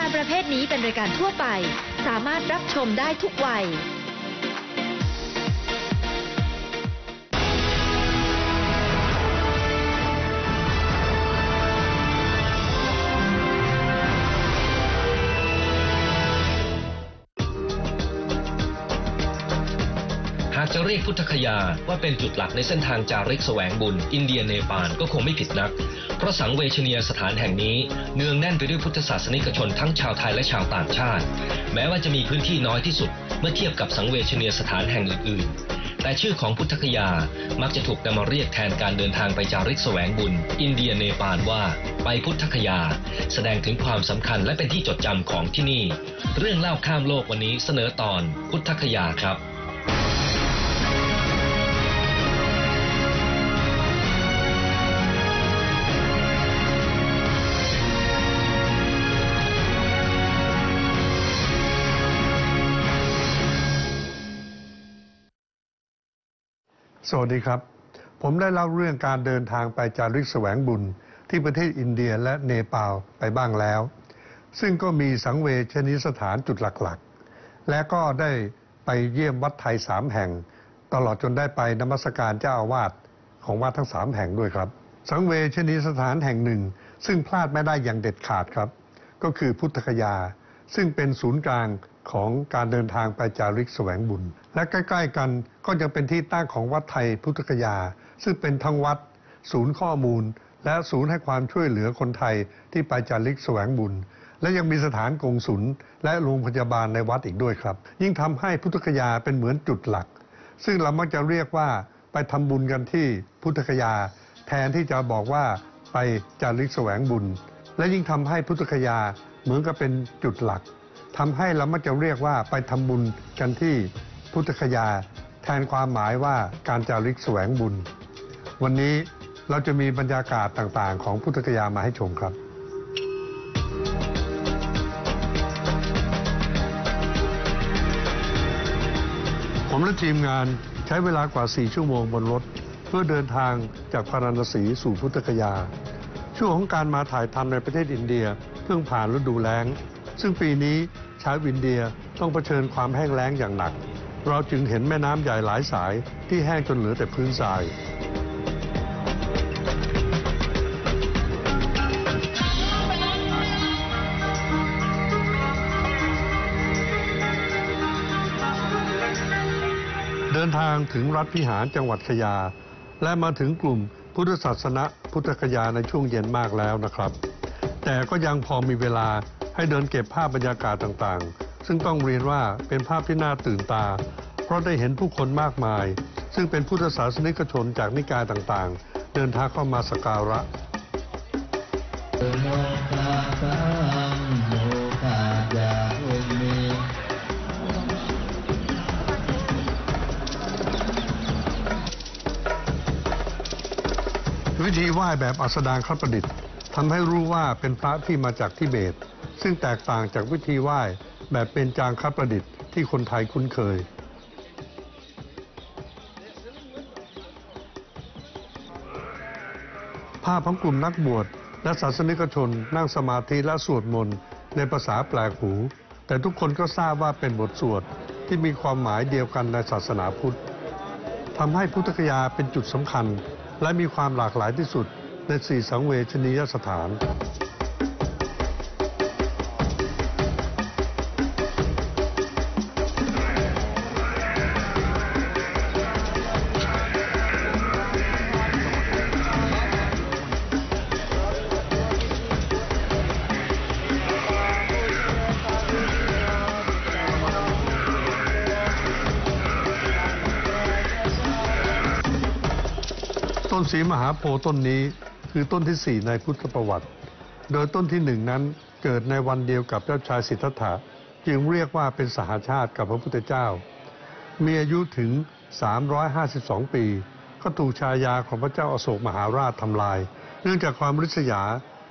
การประเภทนี้เป็นรายการทั่วไป สามารถรับชมได้ทุกวัย จะเรียกพุทธคยาว่าเป็นจุดหลักในเส้นทางจาริกแสวงบุญ อินเดียเนปาลก็คงไม่ผิดนัก เพราะสังเวชนียสถานแห่งนี้เนืองแน่นไปด้วยพุทธศาสนิกชนทั้งชาวไทยและชาวต่างชาติ แม้ว่าจะมีพื้นที่น้อยที่สุด เมื่อเทียบกับสังเวชนียสถานแห่งอื่นๆ แต่ชื่อของพุทธคยามักจะถูกนำมาเรียกแทนการเดินทางไปจาริกแสวงบุญ อินเดียเนปาลว่า ไปพุทธคยา แสดงถึงความสำคัญและเป็นที่จดจำของที่นี่ เรื่องเล่าข้ามโลกวันนี้เสนอตอนพุทธคยาครับ สวัสดีครับ ผมได้เล่าเรื่องการเดินทางไปจาริกแสวงบุญ ที่ประเทศอินเดียและเนปาลไปบ้างแล้ว ซึ่งก็มีสังเวชนียสถานจุดหลักๆ และก็ได้ไปเยี่ยมวัดไทยสามแห่ง ตลอดจนได้ไปนมัสการเจ้าอาวาสของวัดทั้งสามแห่งด้วยครับ สังเวชนียสถานแห่งหนึ่ง ซึ่งพลาดไม่ได้อย่างเด็ดขาดครับ ก็คือพุทธคยา ซึ่งเป็นศูนย์กลาง ของการเดินทางไปจาริกแสวงบุญ และใกล้ ๆ กันก็ยังเป็นที่ตั้งของวัดไทยพุทธคยา ซึ่งเป็นทั้งวัด ศูนย์ข้อมูล และศูนย์ให้ความช่วยเหลือคนไทยที่ไปจาริกแสวงบุญ และยังมีสถานกงศุลและโรงพยาบาลในวัดอีกด้วยครับ ยิ่งทำให้พุทธคยาเป็นเหมือนจุดหลัก ซึ่งเรามักจะเรียกว่าไปทำบุญกันที่พุทธคยา แทนที่จะบอกว่าไปจาริกแสวงบุญ และยิ่งทำให้พุทธคยาเหมือนกับเป็นจุดหลัก ทำให้เรามักจะเรียกว่าไปทำบุญกันที่พุทธคยา แทนความหมายว่าการจาริกแสวงบุญ วันนี้เราจะมีบรรยากาศต่างๆ ของพุทธคยามาให้ชมครับผมและทีมงานใช้เวลากว่า 4 ชั่วโมงบนรถ เพื่อเดินทางจากพาราณสีสู่พุทธคยา ช่วงของการมาถ่ายทำในประเทศอินเดียเพิ่งผ่านฤดูแล้ง ซึ่งปีนี้ ชาวอินเดียต้องเผชิญความแห้งแล้งอย่างหนัก เราจึงเห็นแม่น้ำใหญ่หลายสายที่แห้งจนเหลือแต่พื้นทรายเดินทางถึงรัฐพิหารจังหวัดขยา และมาถึงกลุ่มพุทธศาสนพุทธคยาในช่วงเย็นมากแล้วนะครับ แต่ก็ยังพอมีเวลา ให้เดินเก็บภาพบรรยากาศต่างๆ ซึ่งต้องเรียนว่าเป็นภาพที่น่าตื่นตา เพราะได้เห็นผู้คนมากมาย ซึ่งเป็นพุทธศาสนิกชนจากนิกายต่างๆ เดินทางเข้ามาสักการะวิธีไหว้แบบอัสดางครับประดิษฐ์ทำให้รู้ว่าเป็นพระที่มาจากทิเบต ซึ่งแตกต่างจากวิธีไหว้แบบเป็นจางคประดิษฐ์ที่คนไทยคุ้นเคย ภาพของกลุ่มนักบวชและศาสนิกชนนั่งสมาธิและสวดมนต์ในภาษาแปลกหู แต่ทุกคนก็ทราบว่าเป็นบทสวดที่มีความหมายเดียวกันในศาสนาพุทธทำให้พุทธคยาเป็นจุดสำคัญ และมีความหลากหลายที่สุดในสี่สังเวชนียสถาน ต้นสีมหาโพธิ์ต้นนี้คือต้นที่สี่ในพุทธประวัติ โดยต้นที่หนึ่งนั้นเกิดในวันเดียวกับเจ้าชายสิทธัตถะจึงเรียกว่าเป็นสหาชาติกับพระพุทธเจ้า มีอายุถึง 352 ปี ก็ถูกชายาของพระเจ้าอโศกมหาราชทำลาย เนื่องจากความริษยา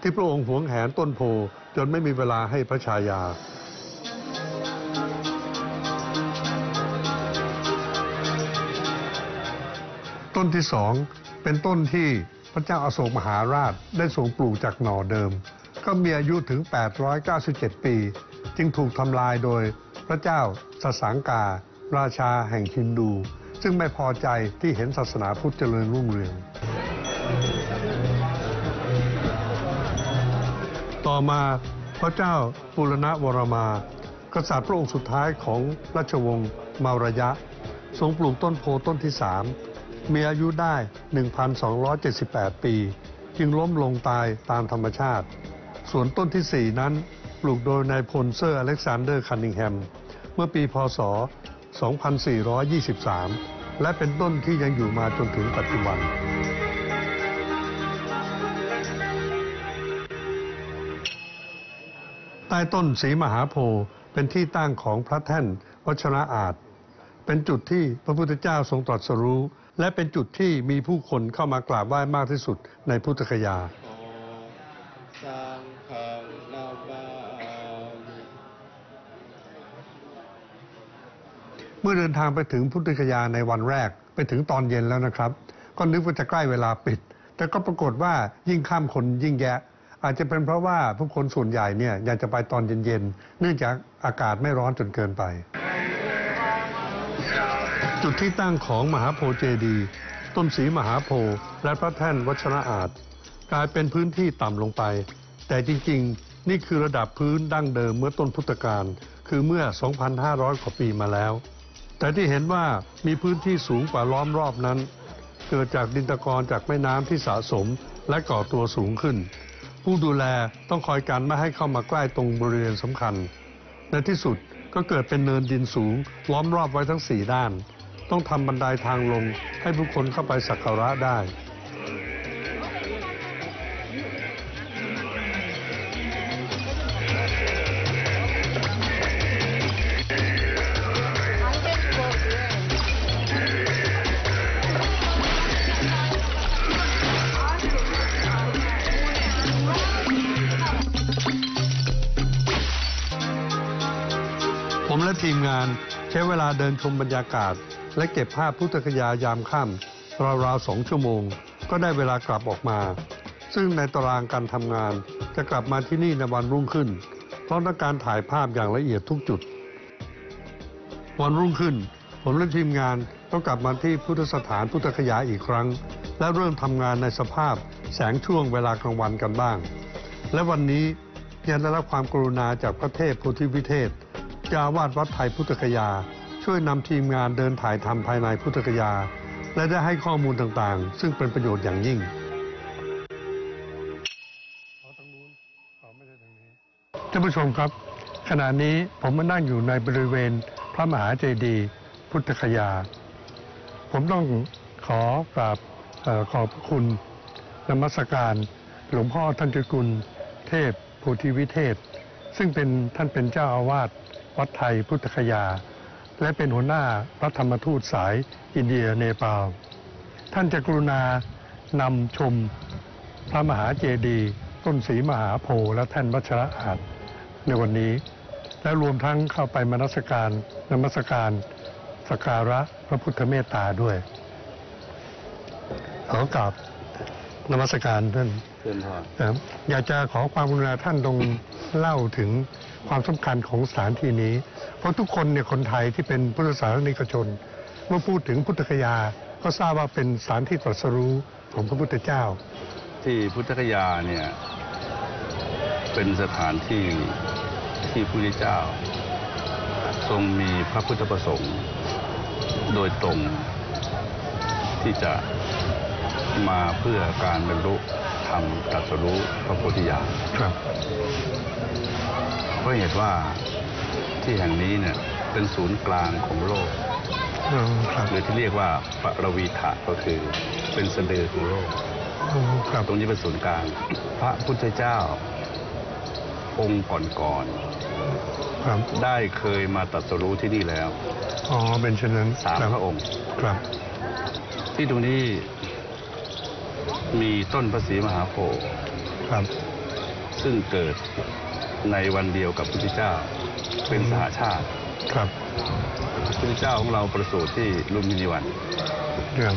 ที่พระองค์หวงแหนต้นโพจนไม่มีเวลาให้พระชายาต้นที่สอง เป็นต้นที่พระเจ้าอาโศกมหาราชได้ทรงปลูกจากหน่อเดิม ก็มีอายุถึง 897 ปี จึงถูกทำลายโดยพระเจ้าสสังกา ราชาแห่งฮินดู ซึ่งไม่พอใจที่เห็นศาสนาพุทธเจริญรุ่งเรือง ต่อมาพระเจ้าปุรณะวรมา กษัตริย์พระองค์สุดท้ายของราชวงศ์เมารยะ ทรงปลูกต้นโพธิ์ต้นที่สาม มีอายุได้ 1,278 ปี จึงล้มลงตายตามธรรมชาติ ส่วนต้นที่สี่นั้นปลูกโดยนายพลเซอร์อเล็กซานเดอร์คันนิงแฮม เมื่อปีพศ 2423 และเป็นต้นที่ยังอยู่มาจนถึงปัจจุบันใต้ต้นสีมหาโพธิ์เป็นที่ตั้งของพระแท่นวัชระอาจ เป็นจุดที่พระพุทธเจ้าทรงตรัสรู้ และเป็นจุดที่มีผู้คนเข้ามากราบไหว้มากที่สุดในพุทธคยา เมื่อเดินทางไปถึงพุทธคยาในวันแรกไปถึงตอนเย็นแล้วนะครับ ก็นึกว่าจะใกล้เวลาปิด แต่ก็ปรากฏว่ายิ่งข้ามคนยิ่งแยะ อาจจะเป็นเพราะว่าผู้คนส่วนใหญ่เนี่ยอยากจะไปตอนเย็นๆเนื่องจากอากาศไม่ร้อนจนเกินไป จุดที่ตั้งของมหาโพเจดี ต้นสีมหาโพและพระแท่นวัชระอาจ กลายเป็นพื้นที่ต่ำลงไป แต่จริงๆ นี่คือระดับพื้นดั้งเดิมเมื่อต้นพุทธกาลคือเมื่อ 2,500 กว่าปีมาแล้ว แต่ที่เห็นว่ามีพื้นที่สูงกว่าล้อมรอบนั้น เกิดจากดินตะกอนจากแม่น้ำที่สะสมและก่อตัวสูงขึ้น ผู้ดูแลต้องคอยกันไม่ให้เข้ามาใกล้ตรงบริเวณสำคัญ ในที่สุดก็เกิดเป็นเนินดินสูงล้อมรอบไว้ทั้งสี่ด้าน ต้องทำบันไดทางลงให้ผู้คนเข้าไปสักการะได้ ผมและทีมงานใช้เวลาเดินชมบรรยากาศ และเก็บภาพพุทธคยายามค่ำราวๆสองชั่วโมง ก็ได้เวลากลับออกมา ซึ่งในตารางการทำงานจะกลับมาที่นี่ในวันรุ่งขึ้น เพราะต้องการถ่ายภาพอย่างละเอียดทุกจุด วันรุ่งขึ้น ผมและทีมงานต้องกลับมาที่พุทธสถานพุทธคยาอีกครั้ง และเริ่มทำงานในสภาพแสงช่วงเวลากลางวันกันบ้าง และวันนี้ยังได้รับความกรุณาจากพระเทพโพธิวิเทศจาวาสวัดไทยพุทธคยา ช่วยนำทีมงานเดินถ่ายทำภายในพุทธคยา และได้ให้ข้อมูลต่างๆ ซึ่งเป็นประโยชน์อย่างยิ่งท่านผู้ชมครับ ขณะนี้ผมมานั่งอยู่ในบริเวณพระมหาเจดีย์พุทธคยา ผมต้องขอกราบขอบคุณนมัสการหลวงพ่อท่านจ้าคุณเทพโพธิวิเทศ ซึ่งเป็นท่านเป็นเจ้าอาวาสวัดไทยพุทธคยา และเป็นหัวหน้าพระธรรมทูตสายอินเดียเนปาล ท่านจะกรุณานำชมพระมหาเจดีย์ต้นสีมหาโพธิ์และแท่นวัชระอาจในวันนี้ และรวมทั้งเข้าไปมนสการนมัสการสกการะพระพุทธเมตตาด้วย ขอกราบนมัสการท่าน เชิญพรนะครับอยากจะขอความกรุณาท่านตรงเล่าถึงความสำคัญของสถานที่นี้ เพราะทุกคนเนี่ยคนไทยที่เป็นพุทธศาสนิกชน เมื่อพูดถึงพุทธคยา ก็ทราบว่าเป็นสถานที่ตรัสรู้ของพระพุทธเจ้า ที่พุทธคยาเนี่ยเป็นสถานที่ที่พระพุทธเจ้า ทรงมีพระพุทธประสงค์ โดยตรงที่จะมาเพื่อการบรรลุ ธรรมตรัสรู้พระโพธิญาณครับเพราะเหตุว่าที่แห่งนี้เนี่ยเป็นศูนย์กลางของโลกอ๋อครับหรือที่เรียกว่าปรวีถะก็คือเป็นสะดือของโลกอ๋อครับตรงนี้เป็นศูนย์กลาง พระพุทธเจ้า องค์ก่อนครับๆได้เคยมาตรัสรู้ที่นี่แล้วอ๋อเป็นเช่นนั้นสามคบพระองค์ครับ ที่ตรงนี้ มีต้นพระศรีมหาโพธิ์ครับ ซึ่งเกิดในวันเดียวกับพระพุทธเจ้า เป็นสหาชาติครับพระพุทธเจ้าของเราประสูติที่ลุมพินีวันเรื่อง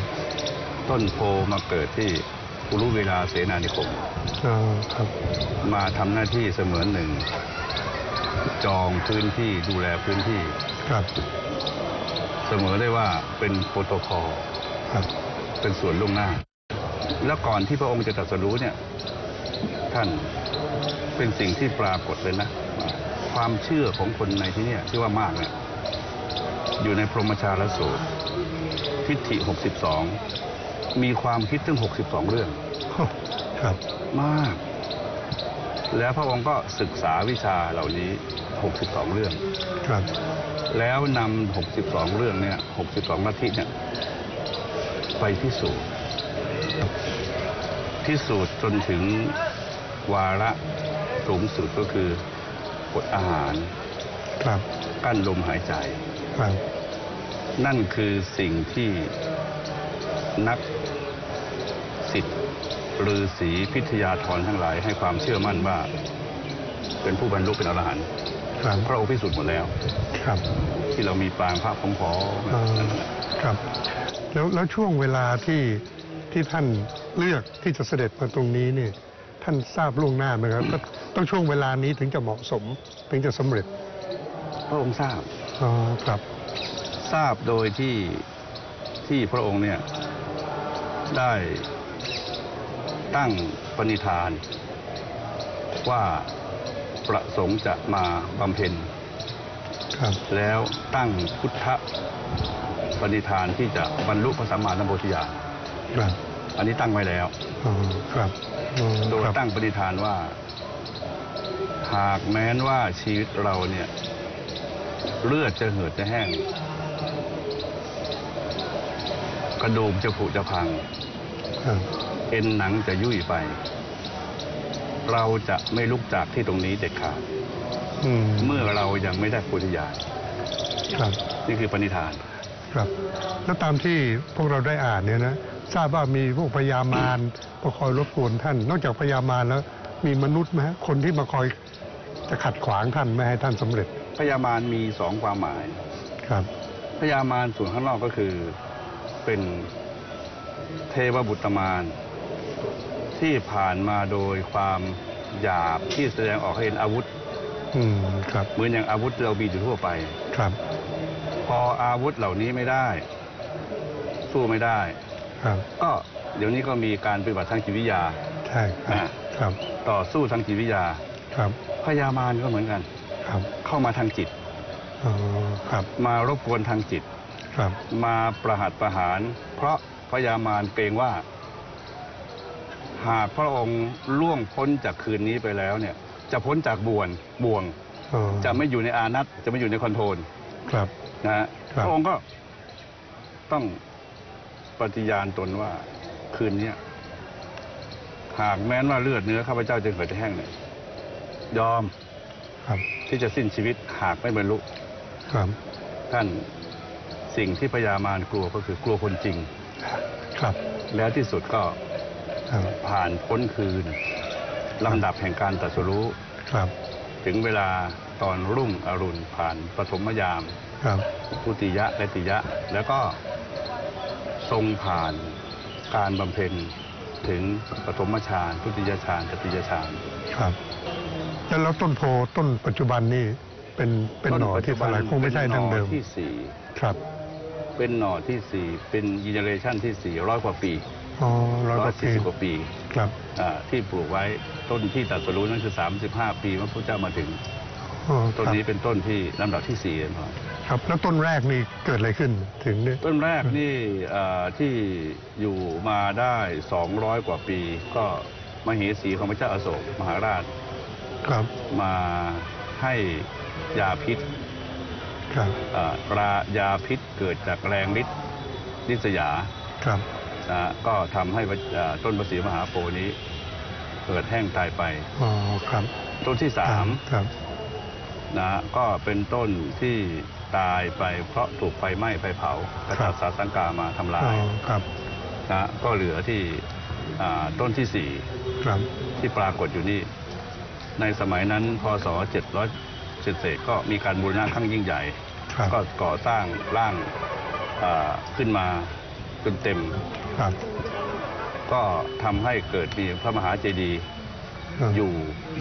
ต้นโพมาเกิดที่กุรุเวลาเสนานิคมอ๋อครับ มาทำหน้าที่เสมือนหนึ่ง จองพื้นที่ดูแลพื้นที่ครับเสมอได้ว่าเป็นโปรโตคอลครับเป็นส่วนล่วงหน้า แล้วก่อนที่พระองค์จะตรัสรู้เนี่ยท่านเป็นสิ่งที่ปรากฏเลยนะว่าความเชื่อของคนในที่เนี่ยที่ว่ามากเนี่ยอยู่ในพรหมชาลสูตร ทิฏฐิ 62 มีความคิดถึง 62 เรื่อง ครับมาก แล้วพระองค์ก็ศึกษาวิชาเหล่านี้ 62 เรื่อง ครับ แล้วนำ62 เรื่องเนี่ย 62ลัทธิเนี่ย ไปพิสูจน์ พิสูจน์จนถึงวาระสูงสุดก็คือกดอาหารครับกั้นลมหายใจครับ นั่นคือสิ่งที่นักสิทธิ์ฤาษีพิทยาธรทั้งหลายให้ความเชื่อมั่นว่า เป็นผู้บรรลุเป็นอรหันต์ครับพระองค์พิสูจน์หมดแล้ว ครับ ที่เรามีปางพระผอมๆอ่านั่นแหละครับ แล้วแล้วช่วงเวลาที่ที่ท่าน เลือกที่จะเสด็จมาตรงนี้เนี่ยท่านทราบล่วงหน้าไหมครับก็ต้องช่วงเวลานี้ถึงจะเหมาะสมถึงจะสำเร็จ พระองค์ทราบอ๋อครับ ทราบโดยที่ที่พระองค์เนี่ยได้ตั้งปณิธาน ว่าประสงค์จะมาบำเพ็ญครับแล้วตั้งพุทธปณิธานที่จะบรรลุพระสัมมาสัมโพธิญาณครับ อันนี้ตั้งไว้แล้ว อ๋อครับอ๋อโดยครับตั้งปณิธานว่า หากแม้นว่าชีวิตเราเนี่ย เลือดจะเหือดจะแห้ง กระดูกจะผุจะพัง ครับเอ็นหนังจะยุ่ยไป เราจะไม่ลุกจากที่ตรงนี้เด็ดขาด อืมเมื่อเรายังไม่ได้โพุทธิญาณครับ นี่คือปณิธาน ครับ แล้วตามที่พวกเราได้อ่านเนี่ยนะ ทราบว่ามีพวกพญามารมาคอยรบกวนท่าน นอกจากพญามารแล้ว มีมนุษย์ไหมฮะคนที่มาคอยจะขัดขวางท่านไม่ให้ท่านสำเร็จ พญามารมีสองความหมายครับพญามารส่วนข้างนอกก็คือเป็นเทวบุตรมารที่ผ่านมาโดยความหยาบที่แสดงออกให้เห็นอาวุธอืมครับเหมือนอย่างอาวุธที่เรามีอยู่ทั่วไปครับ พออาวุธเหล่านี้ไม่ได้ สู้ไม่ได้ ครับ ก็เดี๋ยวนี้ก็มีการปฏิบัติทางจิตวิทยา ใช่ครับอ่าครับ ต่อสู้ทางจิตวิทยา ครับพญามารก็เหมือนกัน ครับ เข้ามาทางจิตอ๋อครับ มารบกวนทางจิต ครับ มาประหัตประหาร เพราะพญามารเกรงว่า หากพระองค์ล่วงพ้นจากคืนนี้ไปแล้วเนี่ย จะพ้นจากบ่วนบ่วงอ๋อจะไม่อยู่ในอานัตจะไม่อยู่ในคอนโทรล ครับ นะฮะครับพระองค์ก็ต้อง ปฏิญาณตนว่าคืนเนี้ยหากแม้นว่าเลือดเนื้อข้าพเจ้าจะเกิดจะแห้งเนี่ยยอมครับ ที่จะสิ้นชีวิตหากไม่บรรลุครับ ท่านสิ่งที่พญามารกลัวก็คือกลัวคนจริง ครับ แล้วที่สุดก็ครับผ่านพ้นคืนลำดับแห่งการตรัสรู้ครับ ถึงเวลาตอนรุ่งอรุณผ่านปฐมยามครับทุติยะและติยะ แล้วก็ ทรงผ่านการบำเพ็ญถึงปฐมฌานทุติยฌานตติยฌานครับแล้วแล้วต้นโพต้นปัจจุบันนี่เป็นเป็นหน่อที่สลายคงไม่ใช่ดั้งเดิมป็นหน่อที่สี่ครับ เป็นหน่อที่สี่เป็นยีเนเรชันที่สี่ร้อยกว่าปีอ๋อร้อยร้กอยว่าสี่ปีสิบกว่าปีครับอ่าที่ปลูกไว้ต้นที่ตรัสรู้นั่นคือ35ปีเมื่อพระเจ้ามาถึงอ๋อคต้นรับนี้เป็นต้นที่ลำดับที่สี่เองครับ ครับแล้วต้นแรกนี่เกิดอะไรขึ้นถึงเนี่ย ต้นแรกนี่เอ่อที่อยู่มาได้ 200 กว่าปี ก็มเหสีของพระเจ้าอาโศกมหาราชครับมาให้ยาพิษครับเอ่อรายาพิษเกิดจากแรงฤทธิ์นิสยาครับนะฮะก็ทำให้พระเอ่อต้นประสีมหาโพธิ์นี้ เกิดแห้งตายไป อ๋อครับต้นที่สาม ครับ นะฮะก็เป็นต้นที่ ตายไปเพราะถูกไฟไหม้ไฟเผากระครัจับดสาสังกามาทำลาอ๋อยครับนะฮะก็เหลือที่อ่าต้นที่สี่ครับที่ปรากฏอยู่นี่ ในสมัยนั้นพศ700เศษๆก็มีการบูรณะครั้งยิ่งใหญ่ ครับก็ก่อสร้างร่างอ่าขึ้นมาจนเต็ม ครับกก็ทำให้เกิดมีพระมหาเจดีย์ครับ อยู่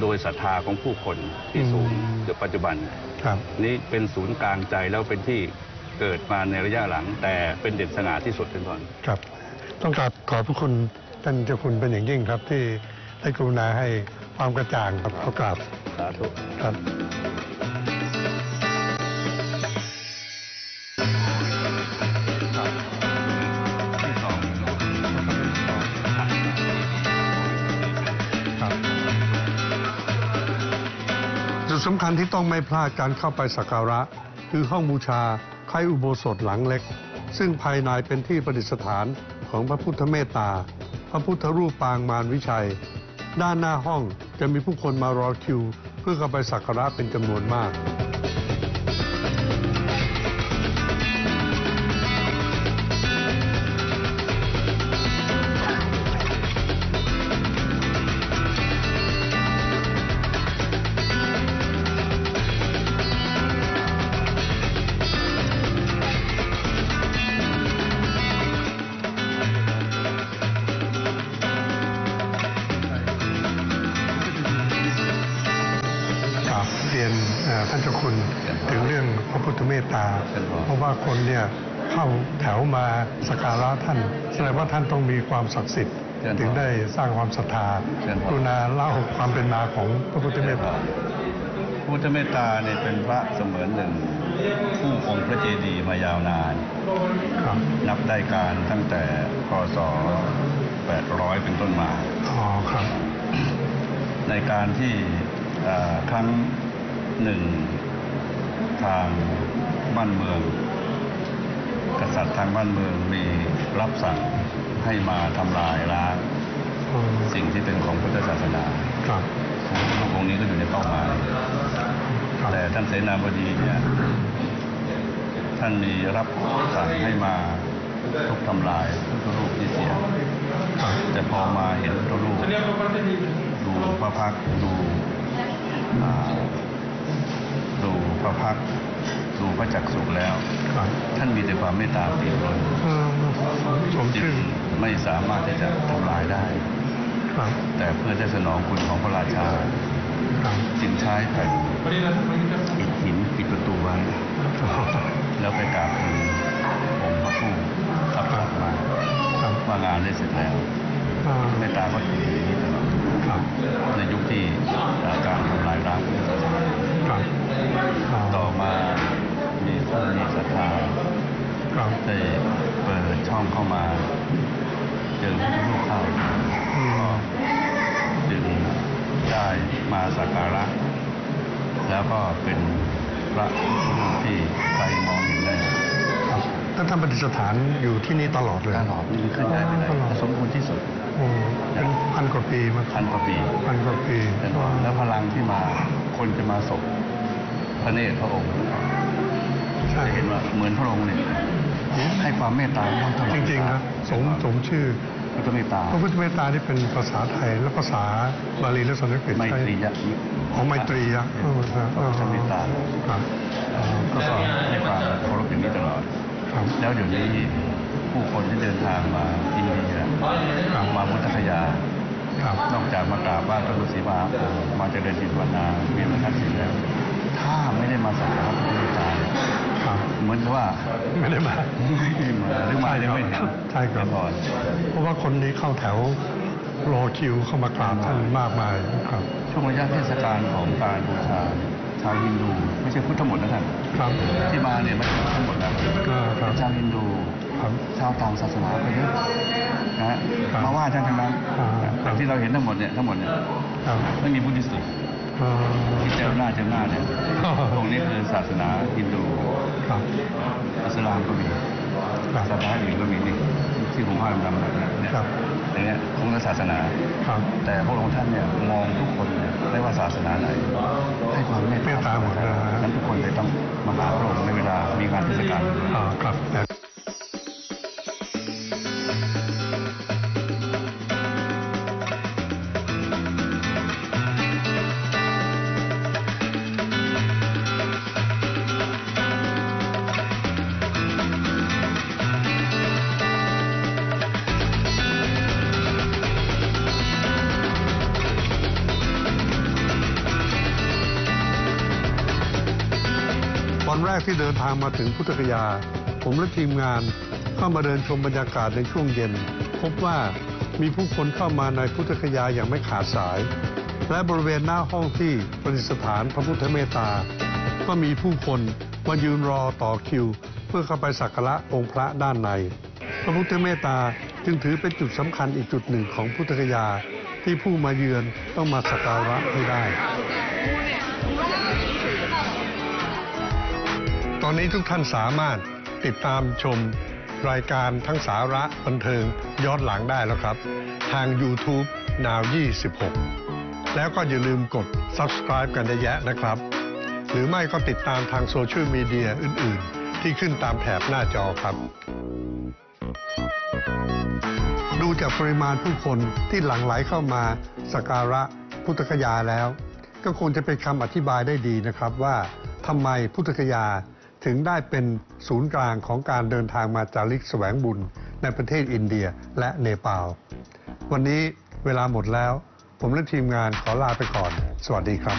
โดยศรัทธาของผู้คนที่สูงอืมจนปัจจุบันครับนี้เป็นศูนย์กลางใจแล้วเป็นที่เกิดมาในระยะหลัง แต่เป็นเด่นสง่าที่สุดเป็นก่อนครับ ต้องกราบขอบพระคุณท่านเจ้าคุณเป็นอย่างยิ่งครับที่ได้กรุณาให้ความกระจ่างครับขอกราบสาธุครับครับ สำคัญที่ต้องไม่พลาดการเข้าไปสักการะ คือห้องบูชาคล้ายอุโบสถหลังเล็ก ซึ่งภายในเป็นที่ประดิษฐานของพระพุทธเมตตา พระพุทธรูปปางมารวิชัย ด้านหน้าห้องจะมีผู้คนมารอคิว เพื่อเข้าไปสักการะเป็นจำนวนมาก สักการะท่านแสดงว่าท่านต้องมีความศักดิ์สิทธิ์ถึงได้สร้างความศรัทธากรุณาเล่าความเป็นมาของพระพุทธเมตตาพุทธเมตตาเนี่ยเป็นพระเสมือนหนึ่งผู้คงพระเจดีย์มายาวนานครับนับได้การตั้งแต่พศ 800 เป็นต้นมาอ๋อครับ ในการที่เอ่อครั้งหนึ่งทางบ้านเมือง กษัตริย์ทางบ้านเมืองมีรับสั่งให้มาทำลายล้างอืมสิ่งที่เป็นของพุทธศาสนาครับซึ่งพระองค์นี้ก็อยู่ในเป้าหมายครับแต่ท่านเสนาบดีเนี่ยท่านมีรับสั่งให้มาทุบทำลายพุทธรูปที่เสียครับแต่พอมาเห็นพระรูปดูพระพักตร์ดูอ่าดูพระพัก ตร์ดูพระจักสุแล้ว ครับท่านมีแต่ความเมตตาปรีดล้นเอ่อสมจึชื่งอไม่สามารถที่จะทำลายได้ ครับแต่เพื่อจะสนองคุณของพระราชาครับจึงใช้แผ่นอิฐหินปิดประตูไว้ แล้วไปกราบทูลองค์พระผู้รับสั่งมาครับว่างานได้เสร็จแล้วอ่าเมตตาก็ถืออย่างนี้ตลอดครับในยุคที่การทำลายานทำปฏิสถานอยู่ที่นี่ตลอดเลย ตลอดนี่ขึ้นได้ไม่ได้ตลอดสมควรที่สุดโอ้เป็นพันกว่าปีมาพันกว่าปีพันกว่าปีแล้วพลังที่มาคนจะมาศพพระเนตรพระองค์ใช่จะเห็นว่าเหมือนพระองค์เนี่ยให้ความเมตตาท่านตลอดจริงๆนะสมสมชื่อพุทธเมตตาพระพุทธเมตตานี่เป็นภาษาไทยและภาษาบาลีและสันสกฤตไมใช่ตรียะของไมตรียะเออครับพระพุทธเมตตาครับอ๋อก็สอนให้ความเคารพอย่างนี้ตลอด ครับแล้วเดี๋ยวนี้ผู้คนที่เดินทางมาอินเดียครับมาพุทธคยา ครับ นอกจากมากราบไหว้พระฤาษีมหาโพธิ์มาเจริญจิตภาวนาเวียนมาทักษิณแล้ว ถ้าไม่ได้มาสักการะพระพุทธเมตตาเนี่ยครับเหมือนกับว่าไม่ได้มาไม่ได้มาหรือมาได้ไม่เห็นใช่ครับก่อนเพราะว่าคนนี้เข้าแถวรอคิวเข้ามากราบท่านมากมายครับ ช่วงระยะเทศกาลของการบูชา ชาวฮินดู ไม่ใช่พุทธหมดนะท่านครับที่มาเนี่ยไม่ใช่พุทธหมดนะก็ครับชาวฮินดูครับชาวต่างศาสนาก็เยอะนะฮะครับมาไหว่าท่านทั้งนั้นอ่าครับแต่ที่เราเห็นทั้งหมดเนี่ยทั้งหมดเนี่ยครับไม่มีพุทธสุดเอ่อที่เจ้าหน้าเจ้าหน้าเนี่ยอ๋อตรงนี้คือศาสนาฮินดูครับอิสลามก็มีครับศาสนาอื่นก็มีนี่ที่ผมพาดำๆเนี่ยเนี่ยครับอย่างเงี้ยของศาสนาครับแต่พระองค์ท่านเนี่ยมองทุกคนเนี่ย ไม่ว่าศาสนาไหน ให้ความเมตเมตตาหมดนะฮะนั้นทุกคนเลยต้องมาหาพระองค์ในเวลามีงานเทศกาลอ่าครับ กที่เดินทางมาถึงพุทธคยา ผมและทีมงานเข้ามาเดินชมบรรยากาศในช่วงเย็น พบว่ามีผู้คนเข้ามาในพุทธคยาอย่างไม่ขาดสาย และบริเวณหน้าห้องที่ประดิษฐานพระพุทธเมตตา ก็มีผู้คนมายืนรอต่อคิว เพื่อเข้าไปสักการะองค์พระด้านใน พระพุทธเมตตาจึงถือเป็นจุดสำคัญอีกจุดหนึ่งของพุทธคยาที่ผู้มาเยือนต้องมาสักการะให้ได้ ตอนนี้ทุกท่านสามารถติดตามชมรายการทั้งสาระบันเทิงย้อนหลังได้แล้วครับ ทาง YouTube Now 26 แล้วก็อย่าลืมกด subscribe กันเยอะๆนะครับ หรือไม่ก็ติดตามทางโซเชียลมีเดียอื่น ๆ ที่ขึ้นตามแถบหน้าจอครับ ดูจากปริมาณผู้คนที่หลั่งไหลเข้ามาสักการะพุทธคยาแล้ว ก็คงจะเป็นคำอธิบายได้ดีนะครับว่าทำไมพุทธคยา ถึงได้เป็นศูนย์กลางของการเดินทางมาจาริกแสวงบุญในประเทศอินเดียและเนปาล วันนี้เวลาหมดแล้ว ผมและทีมงานขอลาไปก่อน สวัสดีครับ